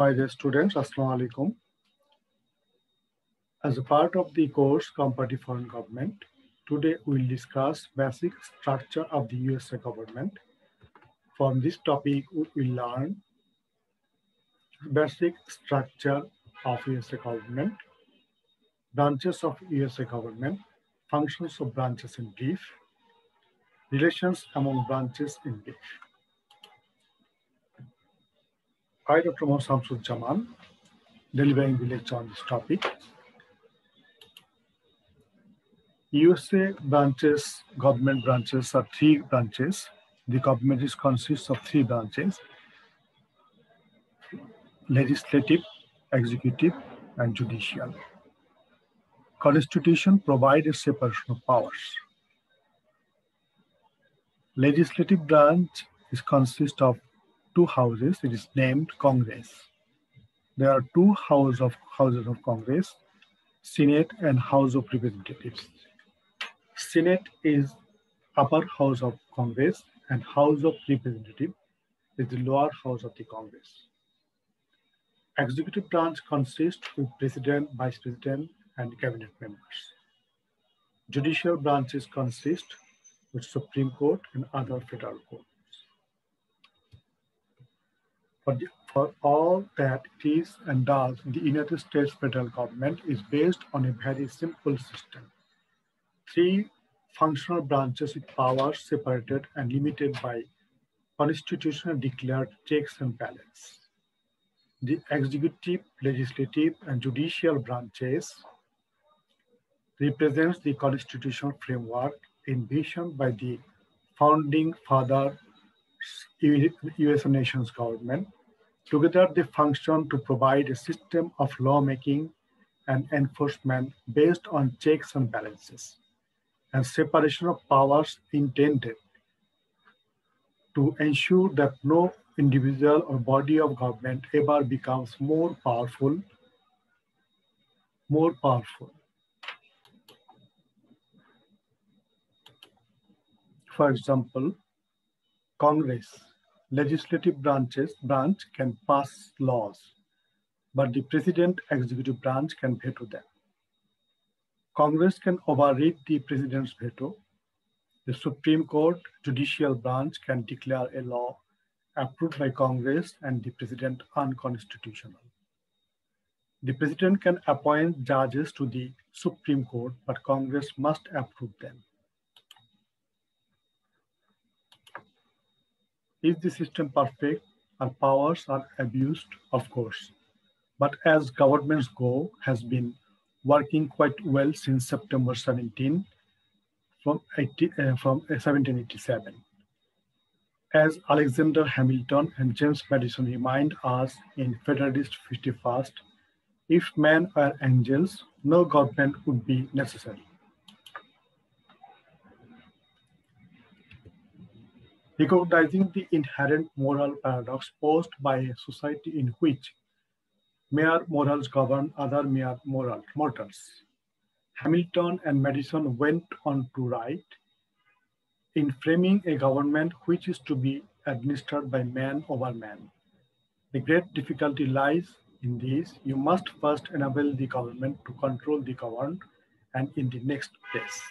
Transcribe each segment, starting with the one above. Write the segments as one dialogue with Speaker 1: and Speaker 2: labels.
Speaker 1: My dear students, Assalamu alaikum. As a part of the course Comparative Foreign Government, today we'll discuss basic structure of the USA government. From this topic, we will learn basic structure of USA government, branches of USA government, functions of branches in brief, relations among branches in brief. I, Dr. Mohammed Jaman, delivering the lecture on this topic. USA branches, government branches are three branches. The government is consists of three branches, legislative, executive, and judicial. Constitution provides a separation of powers. Legislative branch is consist of two houses. It is named Congress. There are two house of houses of Congress, Senate and House of Representatives. Senate is upper house of Congress and House of Representatives is the lower house of the Congress. Executive branch consists with president, vice president, and cabinet members. Judicial branches consist with Supreme Court and other federal courts. For, the, for all that it is and does, the United States federal government is based on a very simple system. Three functional branches with powers separated and limited by constitutional declared checks and balances. The executive, legislative, and judicial branches represents the constitutional framework envisioned by the founding father US nation's government. Together they function to provide a system of lawmaking and enforcement based on checks and balances and separation of powers intended to ensure that no individual or body of government ever becomes more powerful, more powerful. For example, Congress, legislative branches branch can pass laws, but the president executive branch can veto them. Congress can override the president's veto. The Supreme Court judicial branch can declare a law approved by Congress and the president unconstitutional. The president can appoint judges to the Supreme Court, but Congress must approve them. Is the system perfect? Our powers are abused, of course. But as governments go, has been working quite well since September 17 from, 80, uh, from 1787. As Alexander Hamilton and James Madison remind us in Federalist 51st, if men were angels, no government would be necessary. Recognizing the inherent moral paradox posed by a society in which mere morals govern other mere moral mortals. Hamilton and Madison went on to write, in framing a government which is to be administered by man over man. The great difficulty lies in this, you must first enable the government to control the governed and in the next place.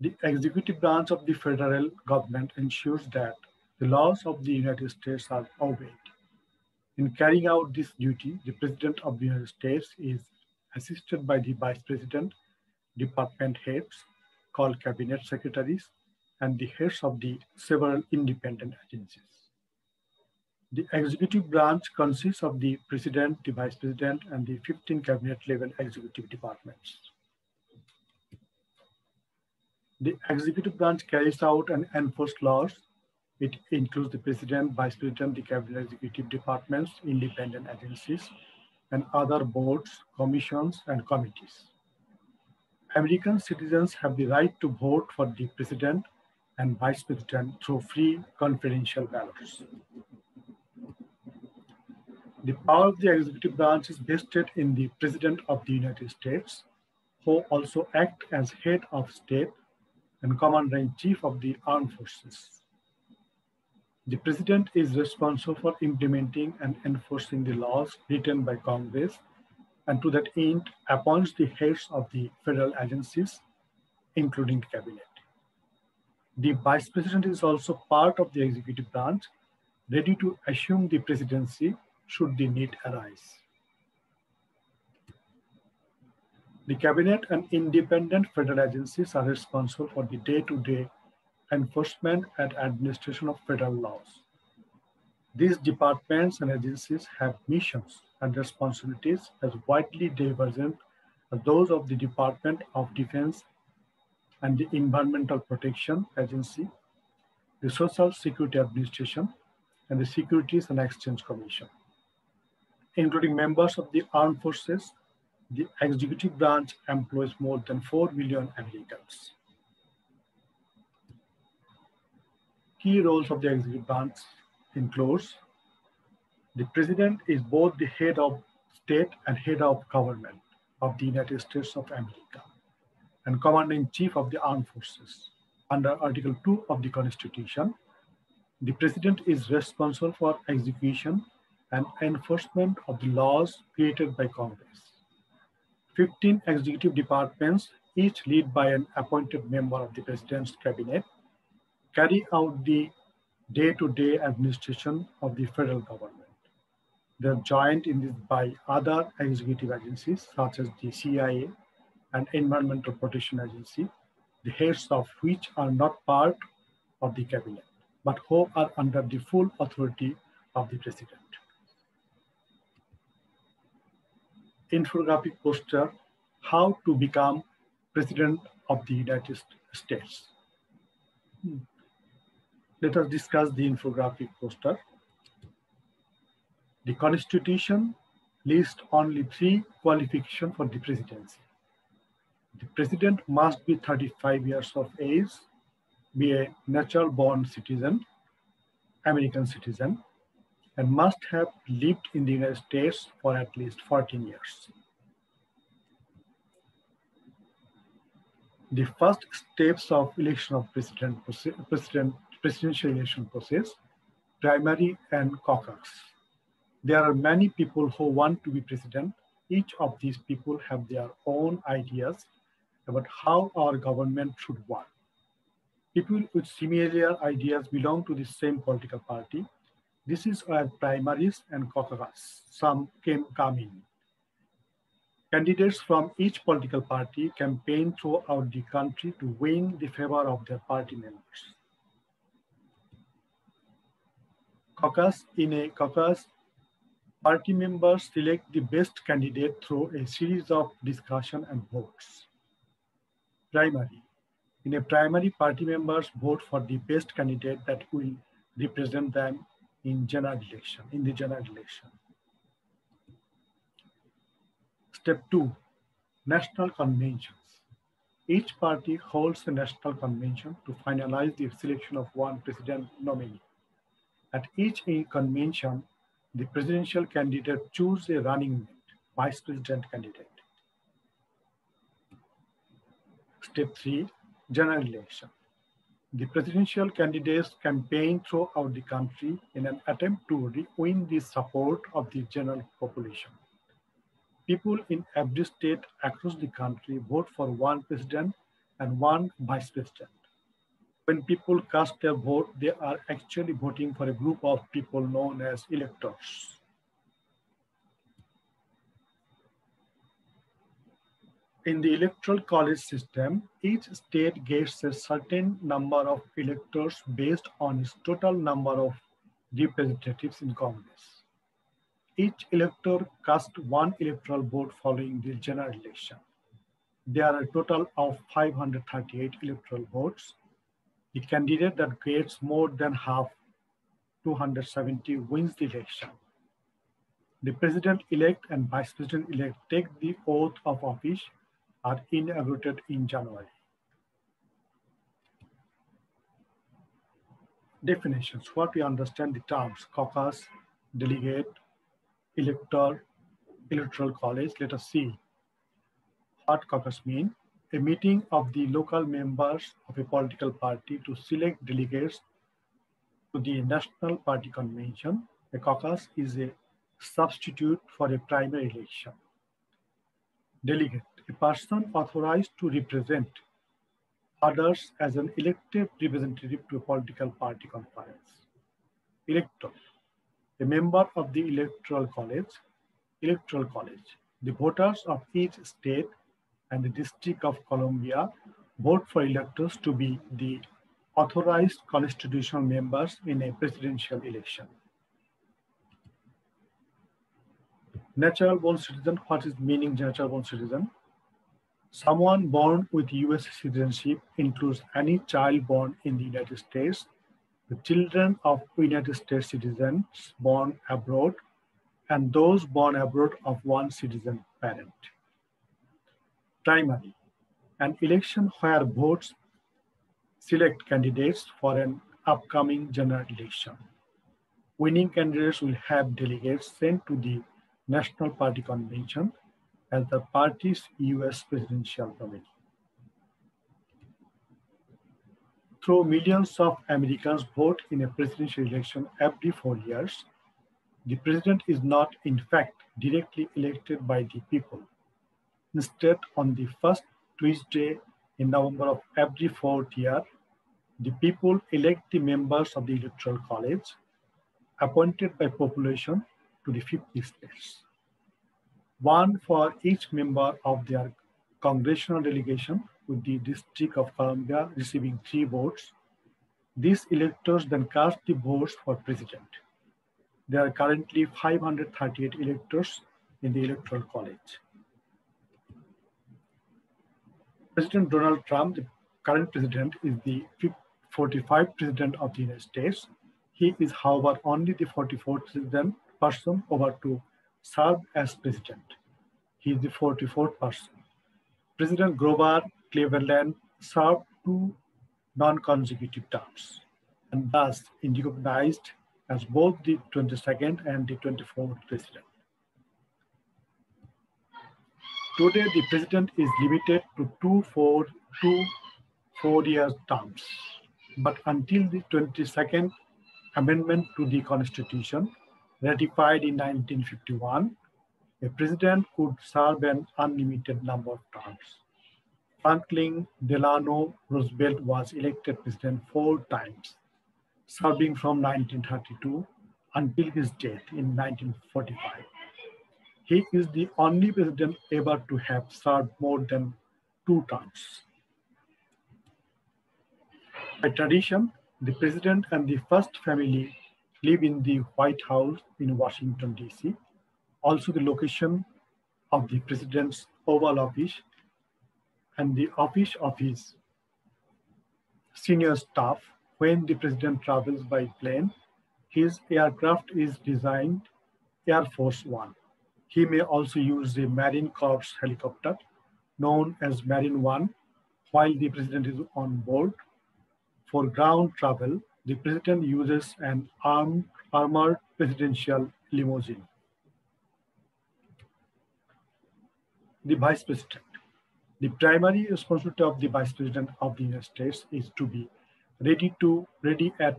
Speaker 1: The executive branch of the federal government ensures that the laws of the United States are obeyed. In carrying out this duty, the President of the United States is assisted by the Vice President, department heads, called cabinet secretaries, and the heads of the several independent agencies. The executive branch consists of the President, the Vice President, and the 15 cabinet level executive departments. The executive branch carries out and enforces laws it includes the president, vice president, the cabinet executive departments, independent agencies, and other boards, commissions, and committees. American citizens have the right to vote for the president and vice president through free confidential ballots. The power of the executive branch is vested in the president of the United States, who also act as head of state and commander-in-chief of the armed forces. The President is responsible for implementing and enforcing the laws written by Congress and to that end appoints the heads of the federal agencies, including cabinet. The Vice President is also part of the executive branch, ready to assume the presidency should the need arise. The cabinet and independent federal agencies are responsible for the day-to-day enforcement and administration of federal laws. These departments and agencies have missions and responsibilities as widely divergent as those of the Department of Defense and the Environmental Protection Agency, the Social Security Administration, and the Securities and Exchange Commission. Including members of the armed forces, the executive branch employs more than 4 million Americans. key roles of the executive branch includes the president is both the head of state and head of government of the United States of America and commander-in-chief of the armed forces. Under Article 2 of the Constitution, the president is responsible for execution and enforcement of the laws created by Congress. 15 executive departments, each led by an appointed member of the president's cabinet, carry out the day-to-day -day administration of the federal government. They're joined in this by other executive agencies such as the CIA and Environmental Protection Agency, the heads of which are not part of the cabinet, but who are under the full authority of the president. Infographic poster, how to become president of the United States. Hmm. Let us discuss the infographic poster. The Constitution lists only three qualifications for the presidency. The president must be 35 years of age, be a natural born citizen, American citizen, and must have lived in the United States for at least 14 years. The first steps of election of president, president presidential election process, primary and caucus. There are many people who want to be president. Each of these people have their own ideas about how our government should work. People with similar ideas belong to the same political party. This is where primaries and caucus some came come in. Candidates from each political party campaign throughout the country to win the favor of their party members. caucus, in a caucus, party members select the best candidate through a series of discussion and votes. Primary. In a primary, party members vote for the best candidate that will represent them in general election, in the general election. Step two, national conventions. Each party holds a national convention to finalize the selection of one president nominee. At each convention, the presidential candidate chooses a running mate, vice president candidate. Step three, general election. The presidential candidates campaign throughout the country in an attempt to win the support of the general population. People in every state across the country vote for one president and one vice president when people cast their vote, they are actually voting for a group of people known as electors. In the electoral college system, each state gets a certain number of electors based on its total number of representatives in Congress. Each elector casts one electoral vote following the general election. There are a total of 538 electoral votes the candidate that gets more than half, 270, wins the election. The president-elect and vice president-elect take the oath of office are inaugurated in January. Definitions, what we understand the terms, caucus, delegate, elector, electoral college. Let us see what caucus mean a meeting of the local members of a political party to select delegates to the National Party Convention, a caucus is a substitute for a primary election. Delegate, a person authorized to represent others as an elected representative to a political party conference. Elector, a member of the Electoral College, Electoral College. The voters of each state and the District of Columbia vote for electors to be the authorized constitutional members in a presidential election. Natural born citizen, what is meaning natural born citizen? Someone born with US citizenship includes any child born in the United States, the children of United States citizens born abroad, and those born abroad of one citizen parent. Primary, an election where votes select candidates for an upcoming general election. Winning candidates will have delegates sent to the National Party Convention as the party's US presidential committee. Though millions of Americans vote in a presidential election every four years, the president is not, in fact, directly elected by the people. Instead, on the first Tuesday in November of every fourth year, the people elect the members of the Electoral College appointed by population to the 50 states. One for each member of their congressional delegation with the District of Columbia receiving three votes. These electors then cast the votes for president. There are currently 538 electors in the Electoral College. President Donald Trump, the current president, is the 45th president of the United States. He is, however, only the 44th president person over to serve as president. He is the 44th person. President Grover Cleveland served two non-consecutive terms and thus is recognized as both the 22nd and the 24th president. Today, the president is limited to two four, two four-year terms. But until the 22nd Amendment to the Constitution, ratified in 1951, a president could serve an unlimited number of terms. Franklin Delano Roosevelt was elected president four times, serving from 1932 until his death in 1945. He is the only president ever to have served more than two terms. By tradition, the president and the first family live in the White House in Washington, D.C. Also, the location of the president's Oval Office and the office of his senior staff when the president travels by plane. His aircraft is designed Air Force One. He may also use the Marine Corps helicopter known as Marine One while the president is on board. For ground travel, the president uses an armed, armored presidential limousine. The vice president. The primary responsibility of the vice president of the United States is to be ready to ready at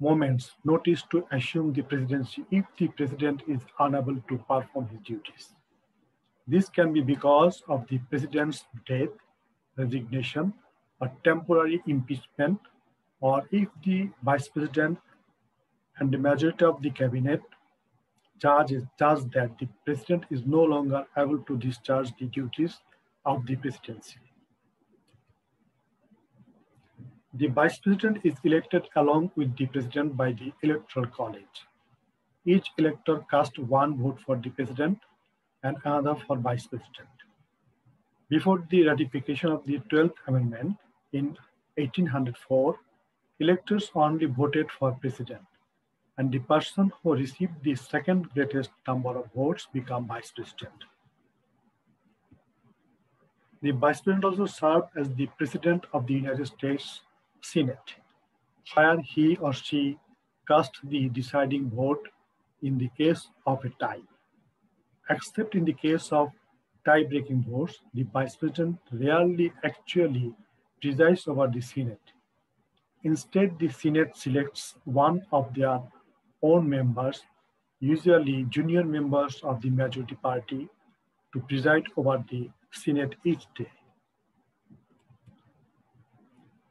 Speaker 1: moments notice to assume the presidency if the president is unable to perform his duties. This can be because of the president's death, resignation, or temporary impeachment, or if the vice president and the majority of the cabinet charge judge that the president is no longer able to discharge the duties of the presidency. The vice president is elected along with the president by the electoral college. Each elector casts one vote for the president and another for vice president. Before the ratification of the 12th Amendment in 1804, electors only voted for president and the person who received the second greatest number of votes become vice president. The vice president also served as the president of the United States Senate, where he or she cast the deciding vote in the case of a tie. Except in the case of tie-breaking votes, the vice president rarely actually presides over the Senate. Instead, the Senate selects one of their own members, usually junior members of the majority party, to preside over the Senate each day.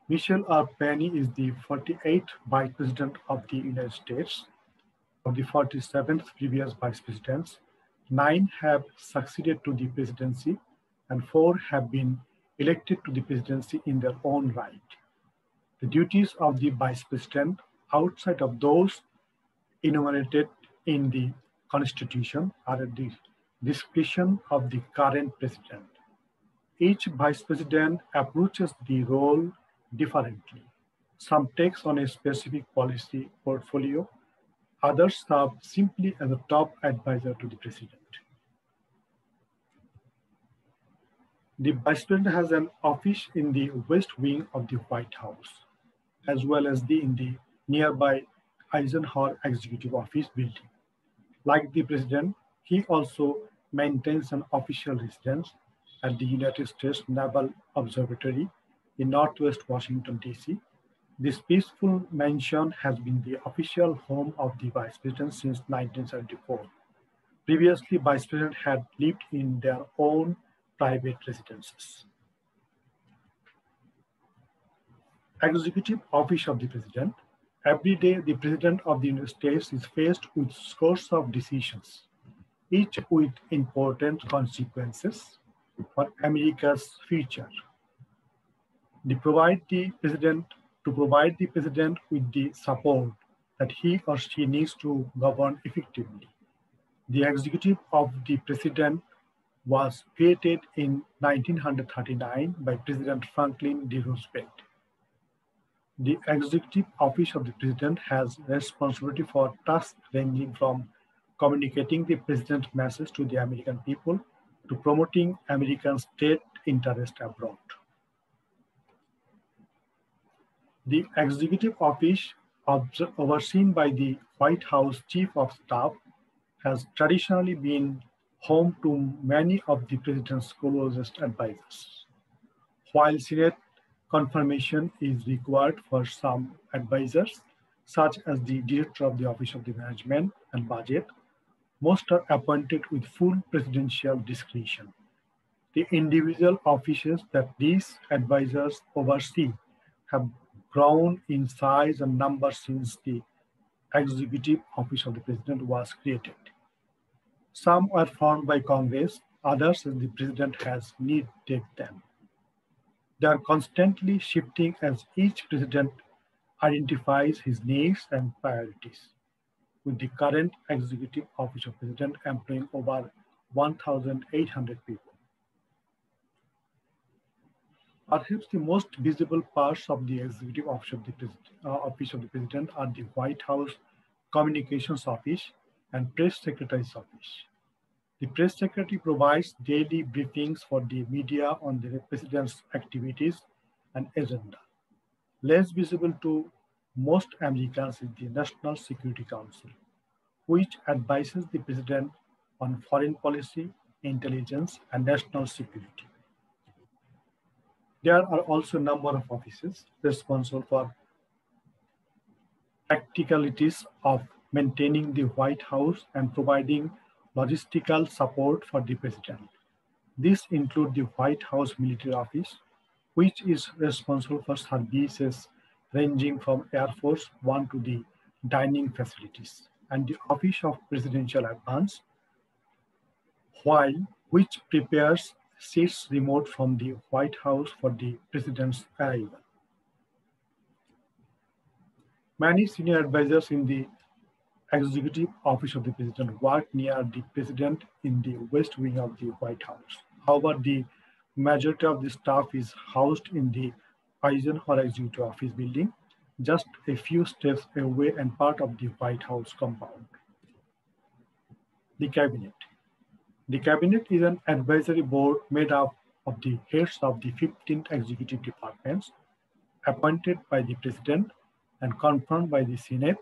Speaker 1: Michael R. Pence is the 48th Vice President of the United States. Of the 47th previous Vice Presidents, nine have succeeded to the presidency and four have been elected to the presidency in their own right. The duties of the Vice President outside of those enumerated in the Constitution are at the discretion of the current President. Each Vice President approaches the role differently. Some takes on a specific policy portfolio, others serve simply as a top advisor to the president. The vice president has an office in the west wing of the White House, as well as the in the nearby Eisenhower Executive Office building. Like the president, he also maintains an official residence at the United States Naval Observatory in Northwest Washington, D.C. This peaceful mansion has been the official home of the Vice President since 1974. Previously, Vice President had lived in their own private residences. Executive Office of the President. Every day, the President of the United States is faced with scores of decisions, each with important consequences for America's future the provide the president to provide the president with the support that he or she needs to govern effectively. The executive of the president was created in 1939 by President Franklin D. Roosevelt. The executive office of the president has responsibility for tasks ranging from communicating the president's message to the American people to promoting American state interest abroad. The executive office, overseen by the White House Chief of Staff, has traditionally been home to many of the president's closest advisors. While Senate confirmation is required for some advisors, such as the Director of the Office of the Management and Budget, most are appointed with full presidential discretion. The individual offices that these advisors oversee have grown in size and number since the executive office of the president was created. Some are formed by Congress, others the president has needed them. They are constantly shifting as each president identifies his needs and priorities. With the current executive office of president employing over 1,800 people. Perhaps the most visible parts of the executive office of the, uh, office of the president are the White House Communications Office and Press Secretary's Office. The press secretary provides daily briefings for the media on the president's activities and agenda. Less visible to most Americans is the National Security Council, which advises the president on foreign policy, intelligence, and national security. There are also a number of offices responsible for practicalities of maintaining the White House and providing logistical support for the president. These include the White House Military Office, which is responsible for services ranging from Air Force One to the dining facilities, and the Office of Presidential Advance, while which prepares seats remote from the White House for the president's arrival. Many senior advisors in the executive office of the president work near the president in the west wing of the White House. However, the majority of the staff is housed in the Eisenhower Executive Office building, just a few steps away and part of the White House compound. The cabinet. The cabinet is an advisory board made up of the heads of the 15 executive departments appointed by the president and confirmed by the Senate.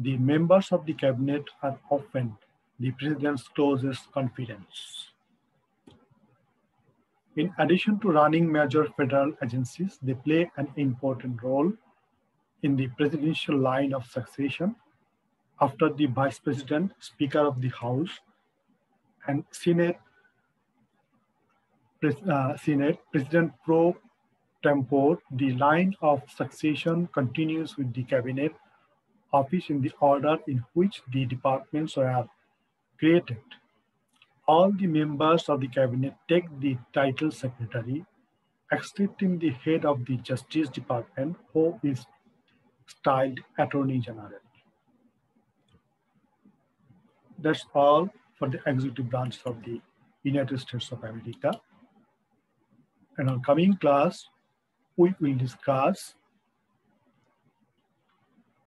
Speaker 1: The members of the cabinet are often the president's closest confidants. In addition to running major federal agencies, they play an important role in the presidential line of succession after the vice president, speaker of the house, and Senate, uh, Senate President pro tempore, the line of succession continues with the cabinet office in the order in which the departments are created. All the members of the cabinet take the title secretary, excepting the head of the Justice Department, who is styled Attorney General. That's all for the executive branch of the United States of America. In our coming class, we will discuss